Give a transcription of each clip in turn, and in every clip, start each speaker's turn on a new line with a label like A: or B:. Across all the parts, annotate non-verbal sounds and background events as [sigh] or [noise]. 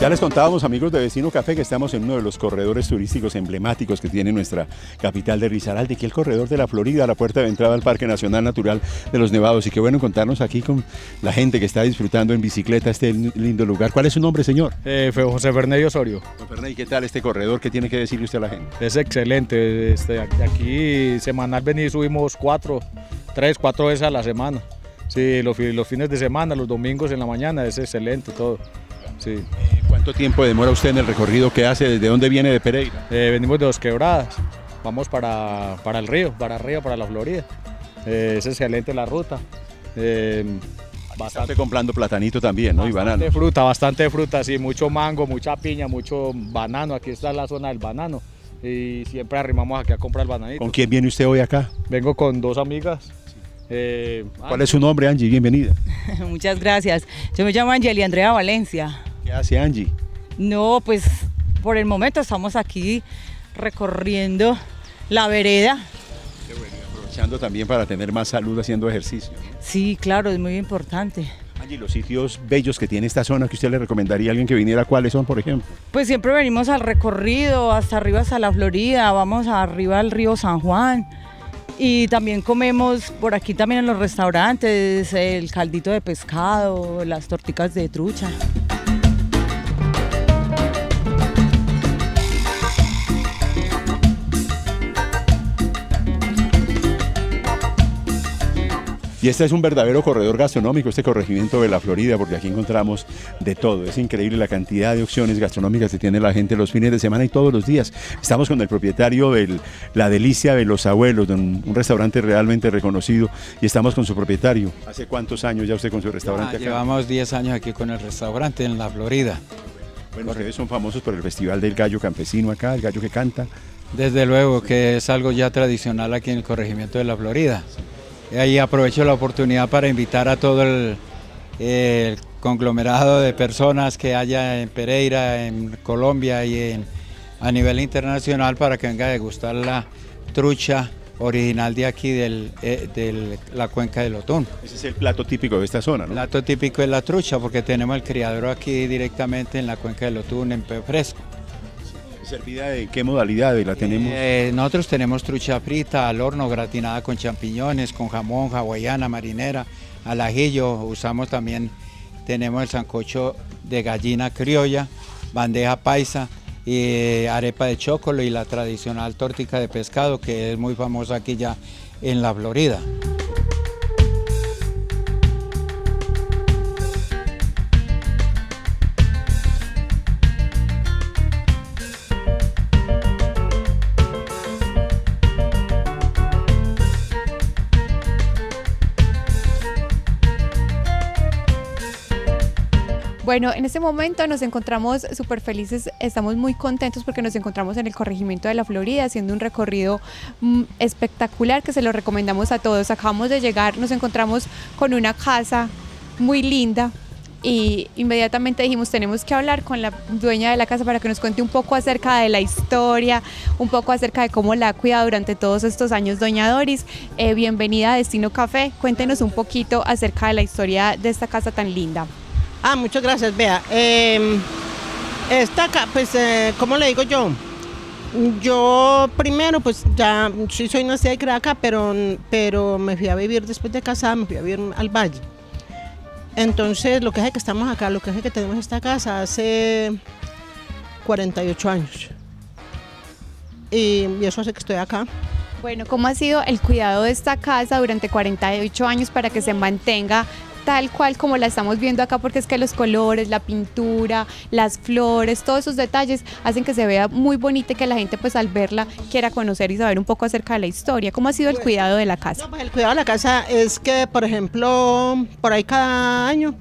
A: Ya les contábamos, amigos de Vecino Café, que estamos en uno de los corredores turísticos emblemáticos que tiene nuestra capital de Risaralda, que el corredor de la Florida, la puerta de entrada al Parque Nacional Natural de los Nevados. Y qué bueno contarnos aquí con la gente que está disfrutando en bicicleta este lindo lugar. ¿Cuál es su nombre, señor?
B: Eh, José Ferney Osorio.
A: Ferney, ¿qué tal este corredor? ¿Qué tiene que decirle usted a la gente?
B: Es excelente. Este, aquí semanal venir subimos cuatro, tres, cuatro veces a la semana. Sí, los, los fines de semana, los domingos en la mañana, es excelente todo. Sí.
A: ¿Cuánto tiempo demora usted en el recorrido que hace? ¿Desde dónde viene de Pereira?
B: Eh, venimos de Dos Quebradas, vamos para, para el río, para arriba, para la Florida. Eh, es excelente la ruta.
A: Eh, bastante comprando platanito también, ¿no?
B: Y banano. fruta, bastante fruta, sí, mucho mango, mucha piña, mucho banano. Aquí está la zona del banano y siempre arrimamos aquí a comprar el bananito.
A: ¿Con quién viene usted hoy acá?
B: Vengo con dos amigas.
A: ¿Cuál es su nombre, Angie? Bienvenida. [laughs]
C: Muchas gracias. Yo me llamo Angeli Andrea Valencia.
A: ¿Qué hace Angie?
C: No, pues por el momento estamos aquí recorriendo la vereda.
A: Qué bueno, aprovechando también para tener más salud haciendo ejercicio.
C: Sí, claro, es muy importante.
A: Angie, los sitios bellos que tiene esta zona que usted le recomendaría a alguien que viniera, ¿cuáles son, por ejemplo?
C: Pues siempre venimos al recorrido, hasta arriba, hasta la Florida, vamos arriba al río San Juan. Y también comemos por aquí también en los restaurantes el caldito de pescado, las torticas de trucha.
A: Y este es un verdadero corredor gastronómico, este corregimiento de la Florida, porque aquí encontramos de todo. Es increíble la cantidad de opciones gastronómicas que tiene la gente los fines de semana y todos los días. Estamos con el propietario de La Delicia de los Abuelos, un, restaurante realmente reconocido, y estamos con su propietario. ¿Hace cuántos años ya usted con su restaurante
D: acá? Llevamos 10 años aquí con el restaurante en la Florida.
A: Bueno, ustedes son famosos por el Festival del Gallo Campesino acá, el gallo que canta.
D: Desde luego que es algo ya tradicional aquí en el corregimiento de la Florida. Ahí aprovecho la oportunidad para invitar a todo el, conglomerado de personas que haya en Pereira, en Colombia y a nivel internacional para que venga a degustar la trucha original de aquí de eh, la cuenca del Otón.
A: Ese es el plato típico de esta zona, ¿no?
D: El plato típico es la trucha porque tenemos el criadero aquí directamente en la cuenca del Otón en peo fresco.
A: ¿Servida de qué modalidades la tenemos?
D: Eh, nosotros tenemos trucha frita al horno, gratinada con champiñones, con jamón, hawaiana, marinera, al ajillo. Usamos también, tenemos el sancocho de gallina criolla, bandeja paisa, y arepa de chocolo y la tradicional tortica de pescado que es muy famosa aquí ya en la Florida.
E: Bueno, en este momento nos encontramos súper felices, estamos muy contentos porque nos encontramos en el corregimiento de la Florida haciendo un recorrido mm, espectacular que se lo recomendamos a todos. Acabamos de llegar, nos encontramos con una casa muy linda, y inmediatamente dijimos tenemos que hablar con la dueña de la casa para que nos cuente un poco acerca de la historia, un poco acerca de cómo la ha cuidado durante todos estos años Doña Doris. Eh, bienvenida a Destino Café, cuéntenos un poquito acerca de la historia de esta casa tan linda.
F: Ah, muchas gracias. Vea, eh, esta acá, pues, eh, ¿cómo le digo yo? Yo primero, pues ya soy nacida y creada acá, pero, pero me fui a vivir después de casada, me fui a vivir al valle. Entonces, lo que es que estamos acá, lo que es que tenemos esta casa hace 48 años. Y eso hace que estoy acá.
E: Bueno, ¿cómo ha sido el cuidado de esta casa durante 48 años para que se mantenga tal cual como la estamos viendo acá, porque es que los colores, la pintura, las flores, todos esos detalles hacen que se vea muy bonita y que la gente pues al verla quiera conocer y saber un poco acerca de la historia. ¿Cómo ha sido el pues, cuidado de la casa?
F: Pues, el cuidado de la casa es que, por ejemplo, por ahí cada año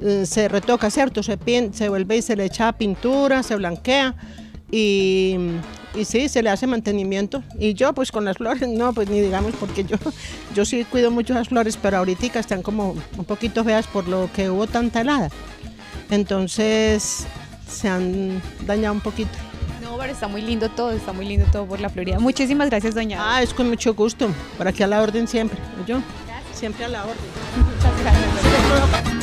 F: eh, se retoca, ¿cierto? Se, se vuelve y se le echa pintura, se blanquea y, y, sí, se le hace mantenimiento. Y yo pues con las flores, no, pues ni digamos, porque yo, yo sí cuido mucho las flores, pero ahorita están como un poquito feas por lo que hubo tanta helada. Entonces se han dañado un poquito.
E: No, pero está muy lindo todo, está muy lindo todo por la Florida. Muchísimas gracias, doña.
F: Ah, es con mucho gusto, para aquí a la orden siempre. Yo, siempre a la orden.
E: Muchas gracias.